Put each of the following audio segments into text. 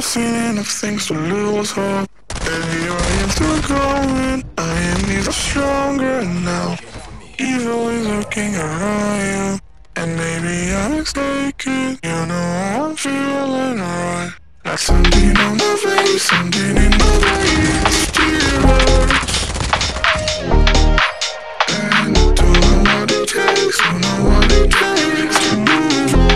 I've seen enough things to lose hope. And here I am still growing. I am even stronger now. Evil is looking around you. And maybe I'm mistaken. You know I'm feeling right. Like something on my face, something in my veins. Tears. And I don't know what it takes, don't know what it takes to move on.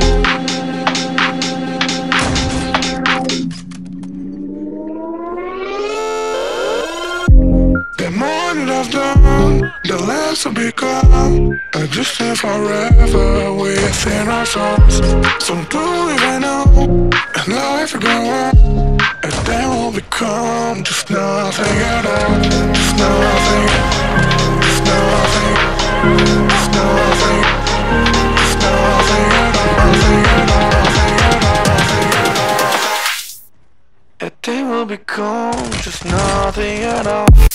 The more that I've done, the less I've become. I just forever within our souls. So do it I know, and life will go on. And then we'll become just nothing at all. Just nothing. Just nothing. Just nothing. Just nothing at all. Nothing at all. Nothing at all. Nothing at all. And then we'll become just nothing at all.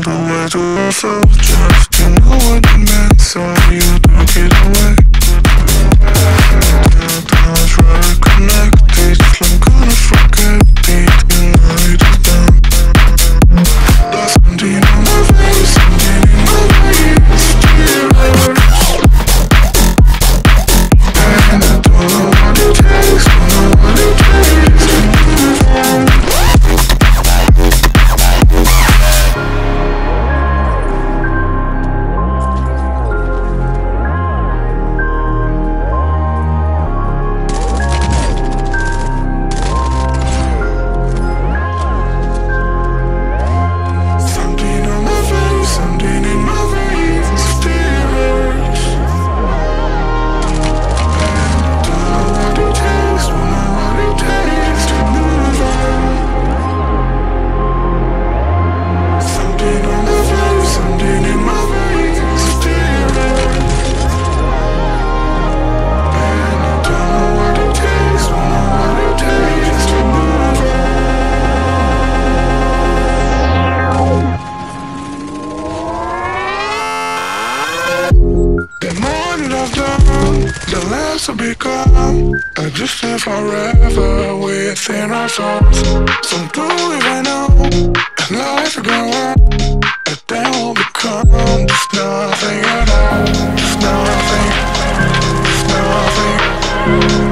The way to yourself less I've become. I just live forever within our souls. So do I know, and life will go on. And then we'll become just nothing at all. Just nothing. Just nothing.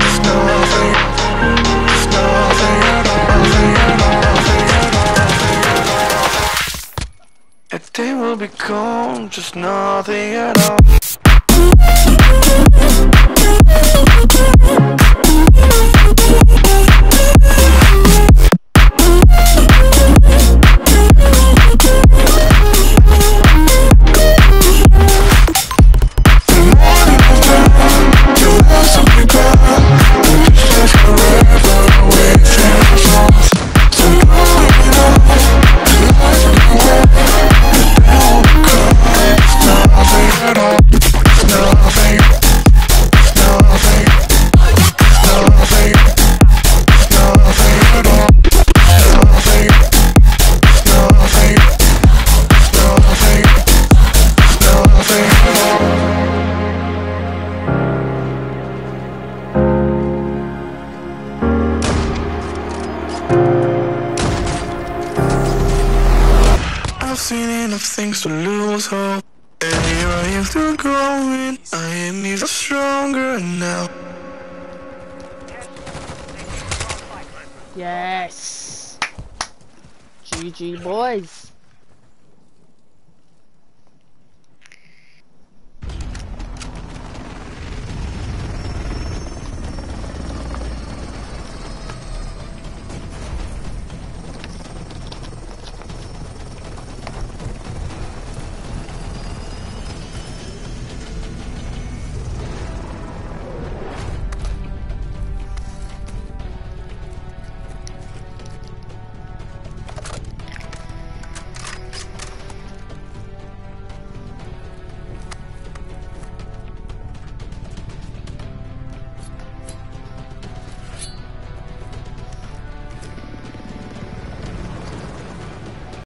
Just nothing. Just nothing at all. Nothing at all. Nothing at all. Nothing at all. And then we'll become just nothing at all. Seen enough things to lose hope. And here I am still growing. I am even stronger now. Yes. GG boys.